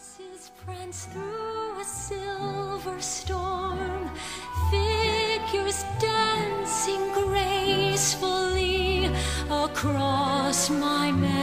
Horses prance through a silver storm, figures dancing gracefully across my meadow.